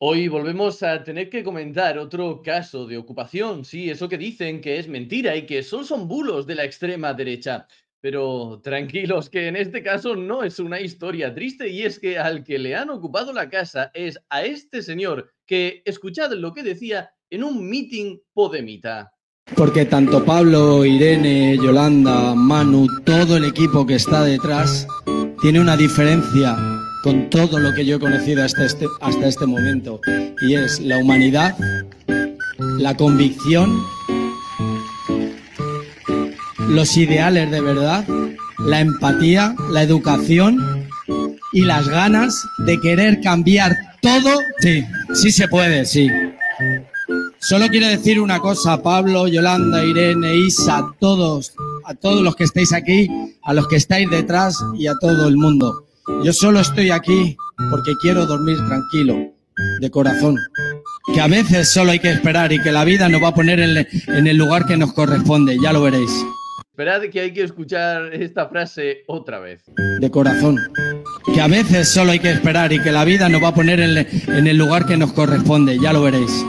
Hoy volvemos a tener que comentar otro caso de ocupación. Sí, eso que dicen que es mentira y que solo son bulos de la extrema derecha. Pero tranquilos, que en este caso no es una historia triste y es que al que le han ocupado la casa es a este señor que, escuchad lo que decía en un meeting podemita. Porque tanto Pablo, Irene, Yolanda, Manu, todo el equipo que está detrás tiene una diferencia con todo lo que yo he conocido hasta este, hasta este momento. Y es la humanidad, la convicción, los ideales de verdad, la empatía, la educación y las ganas de querer cambiar todo. Sí, sí se puede, sí. Solo quiero decir una cosa, Pablo, Yolanda, Irene, Isa, a todos, a todos los que estáis aquí, a los que estáis detrás y a todo el mundo. Yo solo estoy aquí porque quiero dormir tranquilo, de corazón. Que a veces solo hay que esperar y que la vida nos va a poner en, el lugar que nos corresponde, ya lo veréis. Esperad que hay que escuchar esta frase otra vez. De corazón. Que a veces solo hay que esperar y que la vida nos va a poner en, en el lugar que nos corresponde, ya lo veréis.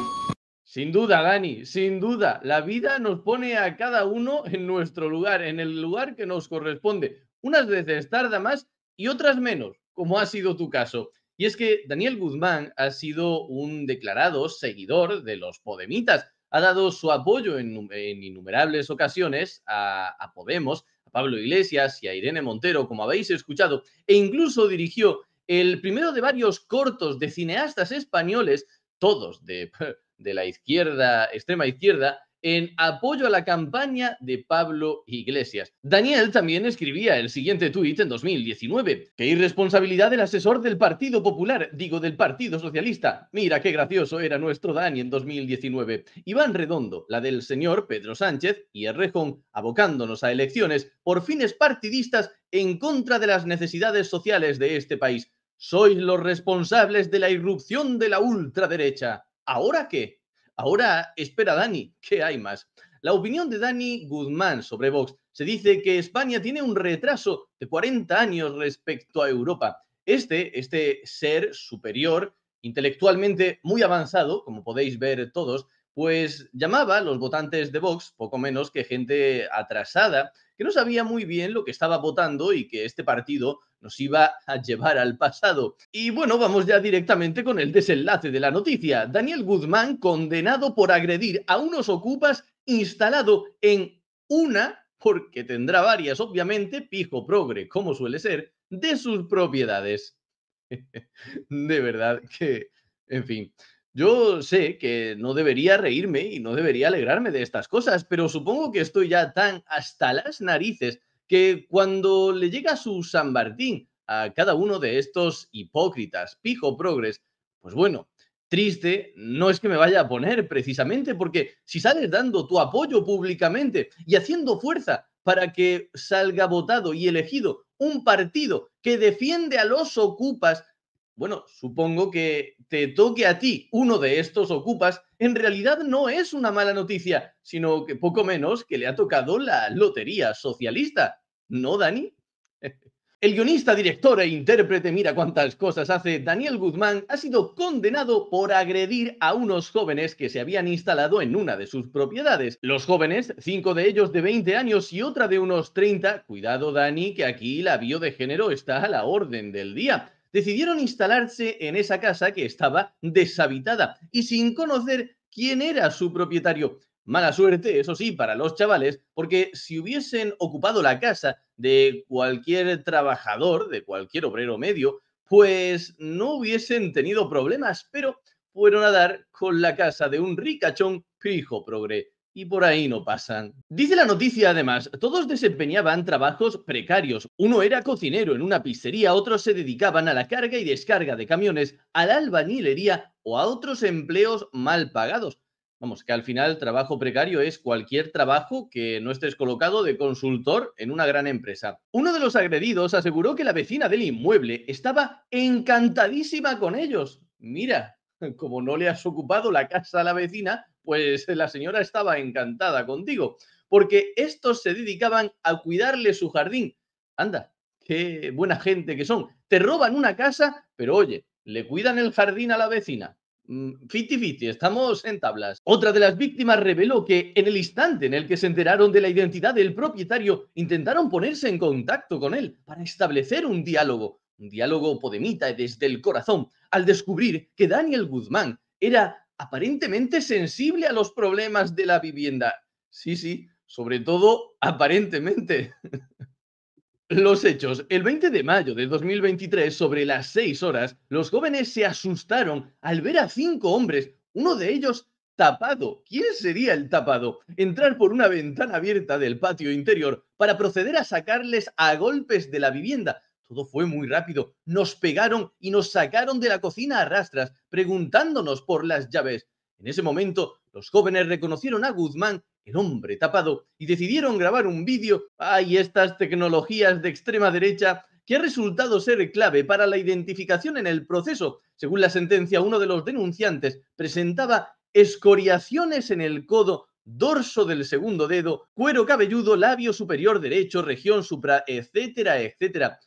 Sin duda, Dani, sin duda. La vida nos pone a cada uno en nuestro lugar, en el lugar que nos corresponde. Unas veces tarda más y otras menos, como ha sido tu caso. Y es que Daniel Guzmán ha sido un declarado seguidor de los Podemitas. Ha dado su apoyo en, innumerables ocasiones a, a Podemos, a Pablo Iglesias y a Irene Montero, como habéis escuchado, e incluso dirigió el primero de varios cortos de cineastas españoles, todos de, de la izquierda, extrema izquierda, en apoyo a la campaña de Pablo Iglesias. Daniel también escribía el siguiente tuit en 2019. ¡Qué irresponsabilidad del asesor del Partido Popular, digo del Partido Socialista! Mira qué gracioso era nuestro Dani en 2019. Iván Redondo, la del señor Pedro Sánchez y Errejón, abocándonos a elecciones por fines partidistas en contra de las necesidades sociales de este país. Sois los responsables de la irrupción de la ultraderecha. ¿Ahora qué? Ahora espera Dani, ¿qué hay más? La opinión de Dani Guzmán sobre Vox se dice que España tiene un retraso de 40 años respecto a Europa. Este, este ser superior, intelectualmente muy avanzado, como podéis ver todos, pues llamaba a los votantes de Vox poco menos que gente atrasada, que no sabía muy bien lo que estaba votando y que este partido nos iba a llevar al pasado. Y bueno, vamos ya directamente con el desenlace de la noticia. Daniel Guzmán condenado por agredir a unos ocupas instalado en una, porque tendrá varias, obviamente, pijo progre, como suele ser, de sus propiedades. de verdad que, en fin. Yo sé que no debería reírme y no debería alegrarme de estas cosas, pero supongo que estoy ya tan hasta las narices que cuando le llega su San Martín a cada uno de estos hipócritas, pijo progres, pues bueno, triste no es que me vaya a poner precisamente porque si sales dando tu apoyo públicamente y haciendo fuerza para que salga votado y elegido un partido que defiende a los ocupas bueno, supongo que te toque a ti uno de estos ocupas, en realidad no es una mala noticia, sino que poco menos que le ha tocado la lotería socialista. ¿No, Dani? El guionista, director e intérprete, mira cuántas cosas hace, Daniel Guzmán, ha sido condenado por agredir a unos jóvenes que se habían instalado en una de sus propiedades. Los jóvenes, cinco de ellos de 20 años y otra de unos 30, cuidado Dani, que aquí la bio de género está a la orden del día decidieron instalarse en esa casa que estaba deshabitada y sin conocer quién era su propietario. Mala suerte, eso sí, para los chavales, porque si hubiesen ocupado la casa de cualquier trabajador, de cualquier obrero medio, pues no hubiesen tenido problemas, pero fueron a dar con la casa de un ricachón pijo progre y por ahí no pasan. Dice la noticia además, todos desempeñaban trabajos precarios. Uno era cocinero en una pizzería, otros se dedicaban a la carga y descarga de camiones, a la albañilería o a otros empleos mal pagados. Vamos, que al final trabajo precario es cualquier trabajo que no estés colocado de consultor en una gran empresa. Uno de los agredidos aseguró que la vecina del inmueble estaba encantadísima con ellos. Mira, como no le has ocupado la casa a la vecina, pues la señora estaba encantada contigo, porque estos se dedicaban a cuidarle su jardín. Anda, qué buena gente que son. Te roban una casa, pero oye, le cuidan el jardín a la vecina. Fiti-fiti, mm, estamos en tablas. Otra de las víctimas reveló que en el instante en el que se enteraron de la identidad del propietario, intentaron ponerse en contacto con él para establecer un diálogo, un diálogo podemita desde el corazón, al descubrir que Daniel Guzmán era aparentemente sensible a los problemas de la vivienda. Sí, sí, sobre todo aparentemente. Los hechos. El 20 de mayo de 2023, sobre las 6 horas, los jóvenes se asustaron al ver a cinco hombres, uno de ellos tapado. ¿Quién sería el tapado? Entrar por una ventana abierta del patio interior para proceder a sacarles a golpes de la vivienda. Todo fue muy rápido. Nos pegaron y nos sacaron de la cocina a rastras, preguntándonos por las llaves. En ese momento, los jóvenes reconocieron a Guzmán el hombre tapado, y decidieron grabar un vídeo. Hay estas tecnologías de extrema derecha que ha resultado ser clave para la identificación en el proceso. Según la sentencia, uno de los denunciantes presentaba escoriaciones en el codo, dorso del segundo dedo, cuero cabelludo, labio superior derecho, región supra, etcétera, etcétera.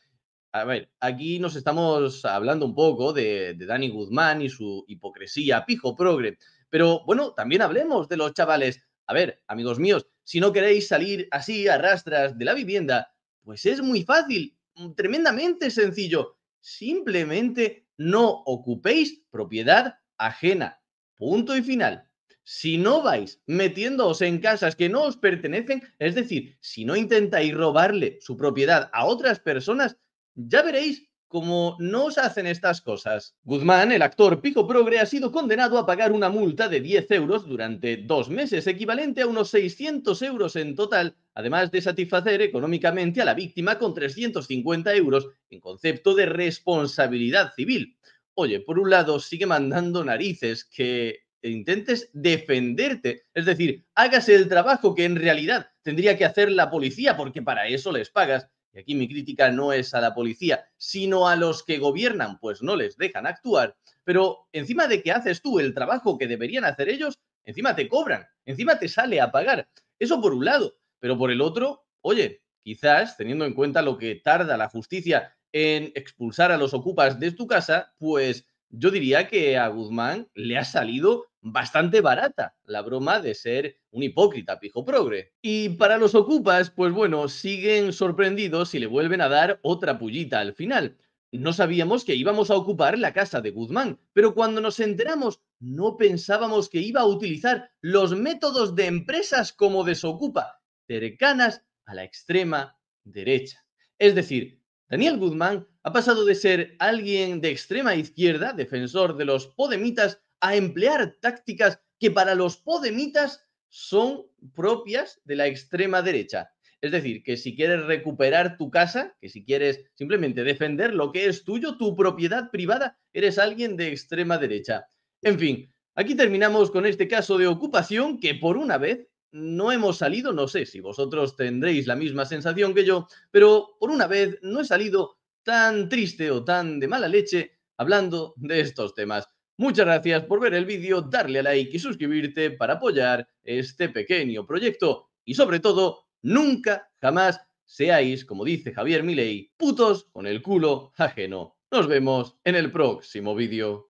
A ver, aquí nos estamos hablando un poco de, Dani Guzmán y su hipocresía, pijo progre. Pero bueno, también hablemos de los chavales a ver, amigos míos, si no queréis salir así a rastras de la vivienda, pues es muy fácil, mm, tremendamente sencillo. Simplemente no ocupéis propiedad ajena. Punto y final. Si no vais metiéndoos en casas que no os pertenecen, es decir, si no intentáis robarle su propiedad a otras personas, ya veréis como no se hacen estas cosas. Guzmán, el actor Pico Progre, ha sido condenado a pagar una multa de 10 euros durante dos meses, equivalente a unos 600 euros en total, además de satisfacer económicamente a la víctima con 350 euros en concepto de responsabilidad civil. Oye, por un lado, sigue mandando narices que intentes defenderte, es decir, hagas el trabajo que en realidad tendría que hacer la policía porque para eso les pagas y aquí mi crítica no es a la policía, sino a los que gobiernan, pues no les dejan actuar, pero encima de que haces tú el trabajo que deberían hacer ellos, encima te cobran, encima te sale a pagar. Eso por un lado, pero por el otro, oye, quizás teniendo en cuenta lo que tarda la justicia en expulsar a los ocupas de tu casa, pues yo diría que a Guzmán le ha salido bastante barata la broma de ser un hipócrita pijo progre. Y para los ocupas, pues bueno, siguen sorprendidos y le vuelven a dar otra pullita al final. No sabíamos que íbamos a ocupar la casa de Guzmán, pero cuando nos enteramos no pensábamos que iba a utilizar los métodos de empresas como desocupa, cercanas a la extrema derecha. Es decir, Daniel Guzmán ha pasado de ser alguien de extrema izquierda, defensor de los podemitas, a emplear tácticas que para los podemitas son propias de la extrema derecha. Es decir, que si quieres recuperar tu casa, que si quieres simplemente defender lo que es tuyo, tu propiedad privada, eres alguien de extrema derecha. En fin, aquí terminamos con este caso de ocupación que por una vez no hemos salido, no sé si vosotros tendréis la misma sensación que yo, pero por una vez no he salido tan triste o tan de mala leche hablando de estos temas. Muchas gracias por ver el vídeo, darle a like y suscribirte para apoyar este pequeño proyecto. Y sobre todo, nunca, jamás seáis, como dice Javier Milei, putos con el culo ajeno. Nos vemos en el próximo vídeo.